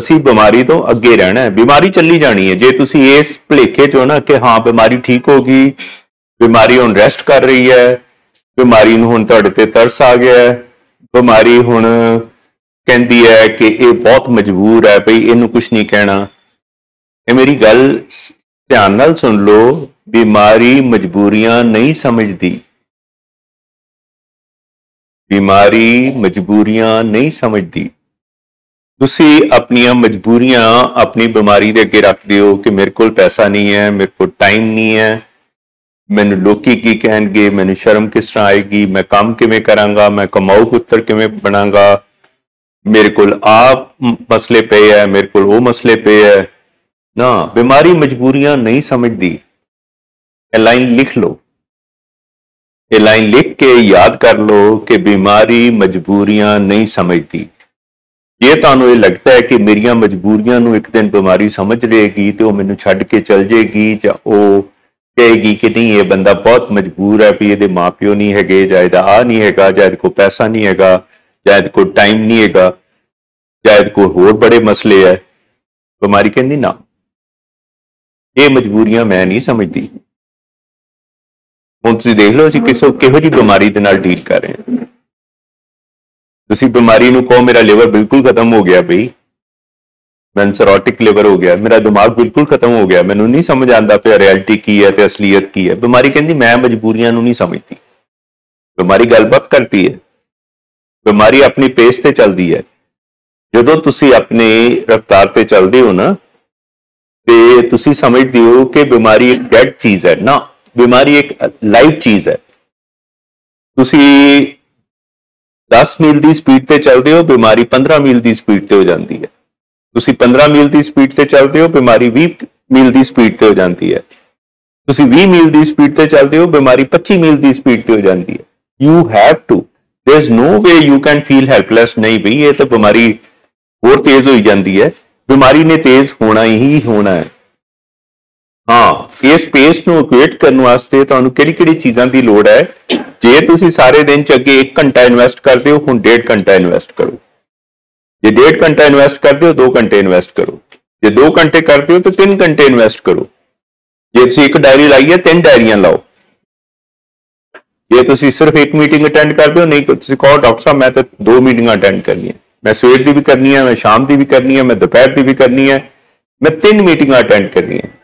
ਅਸੀਂ ਬਿਮਾਰੀ ਤੋਂ ਅੱਗੇ ਰਹਿਣਾ ਹੈ। ਬਿਮਾਰੀ ਚੱਲੀ ਜਾਣੀ ਹੈ। ਜੇ ਤੁਸੀਂ ਇਸ ਭਲੇਖੇ ਚੋਂ ਨਾ ਕਿ ਹਾਂ, ਬਿਮਾਰੀ ਠੀਕ ਹੋ ਗਈ, ਬਿਮਾਰੀ ਹੁਣ ਰੈਸਟ ਕਰ ਰਹੀ ਹੈ, ਬਿਮਾਰੀ ਨੂੰ ਹੁਣ ਤੁਹਾਡੇ ਤੇ ਤਰਸ ਆ ਗਿਆ ਹੈ, ਬਿਮਾਰੀ ਹੁਣ ਕਹਿੰਦੀ ਹੈ ਕਿ ਇਹ ਬਹੁਤ ਮਜਬੂਰ ਹੈ ਭਈ ਇਹਨੂੰ ਕੁਝ ਨਹੀਂ ਕਹਿਣਾ। ਇਹ ਮੇਰੀ ਗੱਲ ਧਿਆਨ ਨਾਲ ਸੁਣ ਲਓ, ਬਿਮਾਰੀ ਮਜਬੂਰੀਆਂ ਨਹੀਂ ਸਮਝਦੀ। ਬਿਮਾਰੀ ਮਜਬੂਰੀਆਂ ਨਹੀਂ ਸਮਝਦੀ। ਤੁਸੀਂ ਆਪਣੀਆਂ ਮਜਬੂਰੀਆਂ ਆਪਣੀ ਬਿਮਾਰੀ ਦੇ ਅੱਗੇ ਰੱਖਦੇ ਹੋ ਕਿ ਮੇਰੇ ਕੋਲ ਪੈਸਾ ਨਹੀਂ ਹੈ, ਮੇਰੇ ਕੋਲ ਟਾਈਮ ਨਹੀਂ ਹੈ। ਮੈਨੂੰ ਲੋਕੀ ਕੀ ਕਹਿਣਗੇ? ਮੈਨੂੰ ਸ਼ਰਮ ਕਿਸ ਤਰ੍ਹਾਂ ਆਏਗੀ? ਮੈਂ ਕੰਮ ਕਿਵੇਂ ਕਰਾਂਗਾ? ਮੈਂ ਕਮਾਊ ਪੁੱਤਰ ਕਿਵੇਂ ਬਣਾਂਗਾ? ਮੇਰੇ ਕੋਲ ਆ ਮਸਲੇ ਪਏ ਹੈ, ਮੇਰੇ ਕੋਲ ਉਹ ਮਸਲੇ ਪਏ ਹੈ। ਨਾ, ਬਿਮਾਰੀ ਮਜਬੂਰੀਆਂ ਨਹੀਂ ਸਮਝਦੀ। ਇਹ ਲਾਈਨ ਲਿਖ ਲਓ। ਇਹ ਲਾਈਨ ਲਿਖ ਕੇ ਯਾਦ ਕਰ ਲਓ ਕਿ ਬਿਮਾਰੀ ਮਜਬੂਰੀਆਂ ਨਹੀਂ ਸਮਝਦੀ। ਜੇ ਤੁਹਾਨੂੰ ਇਹ ਲੱਗਦਾ ਹੈ ਕਿ ਮੇਰੀਆਂ ਮਜਬੂਰੀਆਂ ਨੂੰ ਇੱਕ ਦਿਨ ਬਿਮਾਰੀ ਸਮਝ ਲਏਗੀ ਤੇ ਉਹ ਮੈਨੂੰ ਛੱਡ ਕੇ ਚਲ ਜੇਗੀ ਜਾਂ ਉਹ ਕਹੇਗੀ ਕਿ ਨਹੀਂ, ਇਹ ਬੰਦਾ ਬਹੁਤ ਮਜਬੂਰ ਹੈ ਵੀ ਇਹਦੇ ਮਾਪਿਓ ਨਹੀਂ ਹੈਗੇ ਜਾਂ ਇਹਦਾ ਆ ਨਹੀਂ ਹੈਗਾ ਜਾਂ ਇਹਦੇ ਕੋਲ ਪੈਸਾ ਨਹੀਂ ਹੈਗਾ ਜਾਂ ਇਹਦੇ ਕੋਲ ਟਾਈਮ ਨਹੀਂ ਹੈਗਾ ਜਾਂ ਇਹਦੇ ਕੋਲ ਹੋਰ ਬੜੇ ਮਸਲੇ ਹੈ। ਬਿਮਾਰੀ ਕਹਿੰਦੀ ਨਾ, ਇਹ ਮਜਬੂਰੀਆਂ ਮੈਂ ਨਹੀਂ ਸਮਝਦੀ। ਹੁਣ ਤੁਸੀਂ ਦੇਖ ਲਓ ਅਸੀਂ ਕਿਸੋ ਕਿਹੋ ਜੀ ਬਿਮਾਰੀ ਦੇ ਨਾਲ ਡੀਲ ਕਰ ਰਹੇ ਹਾਂ। ਤੁਸੀਂ ਬਿਮਾਰੀ ਨੂੰ ਕਹੋ, ਮੇਰਾ ਲਿਵਰ ਬਿਲਕੁਲ ਖਤਮ ਹੋ ਗਿਆ ਬਈ। ਮੈਂ ਸਰੋਟਿਕ ਲਿਵਰ ਹੋ ਗਿਆ, ਮੇਰਾ ਦਿਮਾਗ ਬਿਲਕੁਲ ਖਤਮ ਹੋ ਗਿਆ। ਮੈਨੂੰ ਨਹੀਂ ਸਮਝ ਆਉਂਦਾ ਪਿਆ ਰਿਐਲਿਟੀ ਕੀ ਹੈ ਤੇ ਅਸਲੀਅਤ ਕੀ ਹੈ। ਬਿਮਾਰੀ ਕਹਿੰਦੀ, ਮੈਂ ਮਜਬੂਰੀਆਂ ਨੂੰ ਨਹੀਂ ਸਮਝਦੀ। ਬਿਮਾਰੀ ਗੱਲਬਾਤ ਕਰਦੀ ਹੈ। ਬਿਮਾਰੀ ਆਪਣੀ ਪੇਸ ਤੇ ਚੱਲਦੀ ਹੈ। ਜਦੋਂ ਤੁਸੀਂ ਆਪਣੇ ਰਫਤਾਰ ਤੇ ਚੱਲਦੇ ਹੋ ਨਾ, ਤੇ ਤੁਸੀਂ ਸਮਝਦੇ ਹੋ ਕਿ ਬਿਮਾਰੀ ਇੱਕ ਡੈਡ ਚੀਜ਼ ਹੈ। ਨਾ, ਬਿਮਾਰੀ ਇੱਕ ਲਾਈਵ ਚੀਜ਼ ਹੈ। ਤੁਸੀਂ 10 ਮੀਲ ਦੀ ਸਪੀਡ ਤੇ ਚੱਲਦੇ ਹੋ ਬਿਮਾਰੀ 15 ਮੀਲ ਦੀ ਸਪੀਡ ਤੇ ਹੋ ਜਾਂਦੀ ਹੈ ਤੁਸੀਂ 15 ਮੀਲ ਦੀ ਸਪੀਡ ਤੇ ਚੱਲਦੇ ਹੋ ਬਿਮਾਰੀ 20 ਮੀਲ ਦੀ ਸਪੀਡ ਤੇ ਹੋ ਜਾਂਦੀ ਹੈ ਤੁਸੀਂ 20 ਮੀਲ ਦੀ ਸਪੀਡ ਤੇ ਚੱਲਦੇ ਹੋ ਬਿਮਾਰੀ 25 ਮੀਲ ਦੀ ਸਪੀਡ ਤੇ ਹੋ ਜਾਂਦੀ ਹੈ you have to there is no way you can feel helpless ਨਹੀਂ ਭਈ ਇਹ ਤਾਂ ਬਿਮਾਰੀ ਹੋਰ ਤੇਜ਼ ਹੋਈ ਜਾਂਦੀ ਹੈ ਬਿਮਾਰੀ ਨੇ ਤੇਜ਼ ਹੋਣਾ ਹੀ ਹੋਣਾ ਹੈ ਹਾਂ ਇਹ ਸਪੇਸ ਨੂੰ ਇਕੁਏਟ ਕਰਨ ਵਾਸਤੇ ਤੁਹਾਨੂੰ ਕਿਹੜੀ ਕਿਹੜੀ ਚੀਜ਼ਾਂ ਦੀ ਲੋੜ ਹੈ? ਜੇ ਤੁਸੀਂ ਸਾਰੇ ਦਿਨ ਚ ਅੱਗੇ 1 ਘੰਟਾ ਇਨਵੈਸਟ ਕਰਦੇ ਹੋ, ਹੁਣ 1.5 ਘੰਟਾ ਇਨਵੈਸਟ ਕਰੋ। ਜੇ 1.5 ਘੰਟਾ ਇਨਵੈਸਟ ਕਰਦੇ ਹੋ 2 ਘੰਟੇ ਇਨਵੈਸਟ ਕਰੋ। ਜੇ 2 ਘੰਟੇ ਕਰਦੇ ਹੋ, ਤਾਂ 3 ਘੰਟੇ ਇਨਵੈਸਟ ਕਰੋ। ਜੇ ਤੁਸੀਂ ਇੱਕ ਡਾਇਰੀ ਲਾਈ ਹੈ, ਤਿੰਨ ਡਾਇਰੀਆਂ ਲਾਓ। ਜੇ ਤੁਸੀਂ ਸਿਰਫ ਇੱਕ ਮੀਟਿੰਗ ਅਟੈਂਡ ਕਰਦੇ ਹੋ, ਨਹੀਂ ਤੁਸੀਂ ਕਹੋ, ਡਾਕਟਰ ਸਾਹਿਬ, ਮੈਂ ਤਾਂ ਦੋ ਮੀਟਿੰਗਾਂ ਅਟੈਂਡ ਕਰਨੀਆਂ। ਮੈਂ ਸਵੇਰ ਦੀ ਵੀ ਕਰਨੀ ਹੈ, ਮੈਂ ਸ਼ਾਮ ਦੀ ਵੀ ਕਰਨੀ ਹੈ, ਮੈਂ ਦੁਪਹਿਰ ਦੀ ਵੀ ਕਰਨੀ ਹੈ। ਮੈਂ ਤਿੰਨ ਮੀਟਿੰਗਾਂ ਅਟੈਂਡ ਕਰਨੀਆਂ।